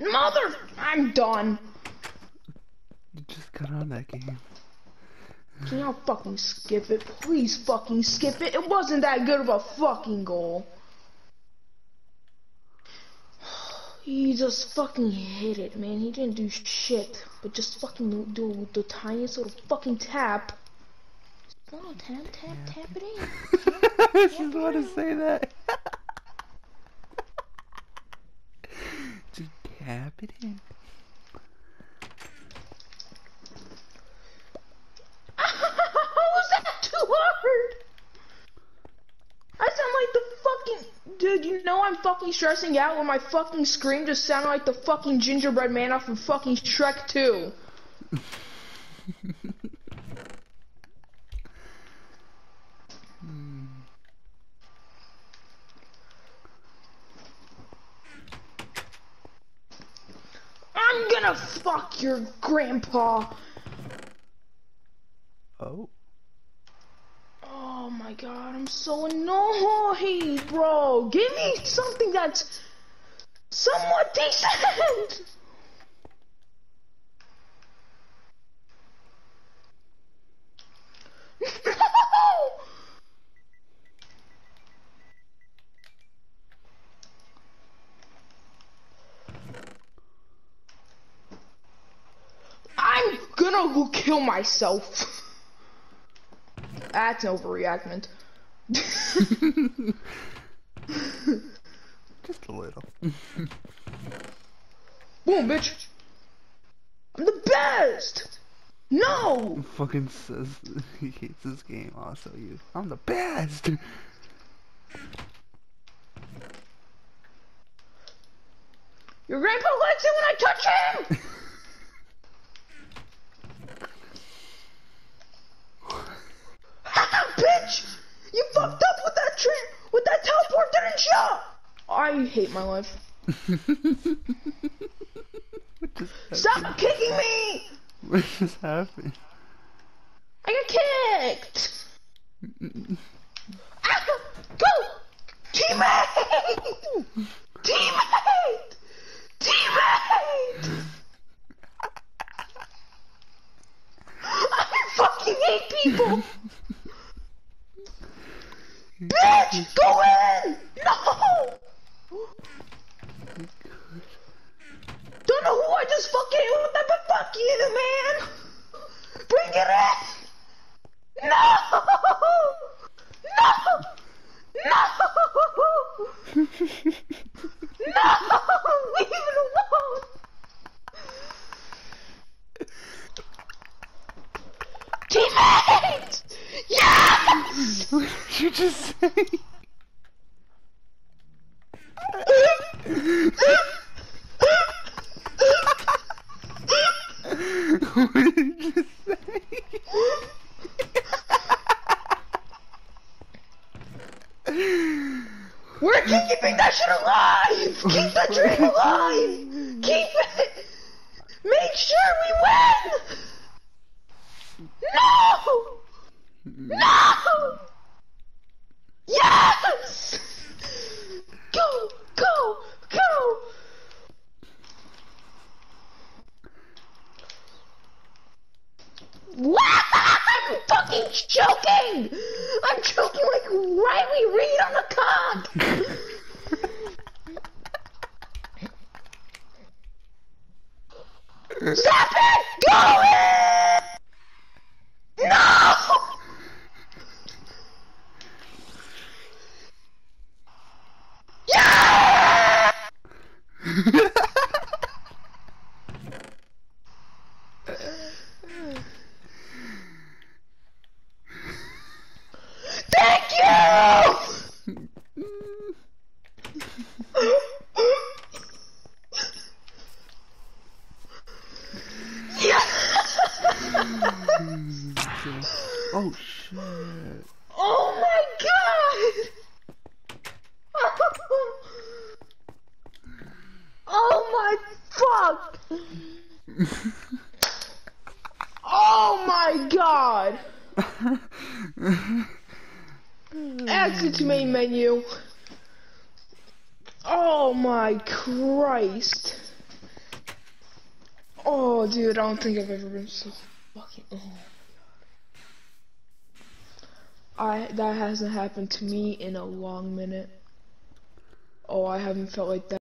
Mother, I'm done. You just got on that game. Can y'all fucking skip it? Please fucking skip it. It wasn't that good of a fucking goal. He just fucking hit it, man. He didn't do shit, but just fucking do the tiniest little fucking tap. Oh, tap, tap, tap it in. I just want to say that. just tap it in. How was that too hard? I sound like the fucking dude. You know I'm fucking stressing out when my fucking scream just sounded like the fucking gingerbread man off of fucking Shrek 2. I'm gonna fuck your grandpa. Oh. Oh my god, I'm so annoyed, bro. Give me something that's somewhat decent. no! I'm gonna go kill myself. That's an overreaction. Just a little. Boom, bitch. I'm the best. No. Fucking says he hates this game. Also, you. I'm the best. Your grandpa likes it when I touch him. Bitch! You fucked up with that tra with that teleport, didn't you? I hate my life. Stop kicking me! What just happened? I got kicked! Ah, go! Teammate! Teammate! I fucking hate people! Bitch! Go in! No! Don't know who I just fucking hit with that, but fuck you, man! Bring it in! No! No! No! No! Leave it alone! Teammate! Yes! What did you just say? what did you just say? We're keeping that shit alive! Keep the dream alive! Keep it! Make sure we win! No! No! Yes! Go! Go! Go! What? I'm fucking choking! I'm choking like Riley Reid on the cock! Stop it! Go in! No! Yeah! Thank you! Yeah! Oh shit. Oh my god! Oh my fuck! Oh my god! Exit to main menu. Oh my Christ. Oh, dude, I don't think I've ever been so fucking. Oh. I that hasn't happened to me in a long minute. Oh, I haven't felt like that.